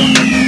Musik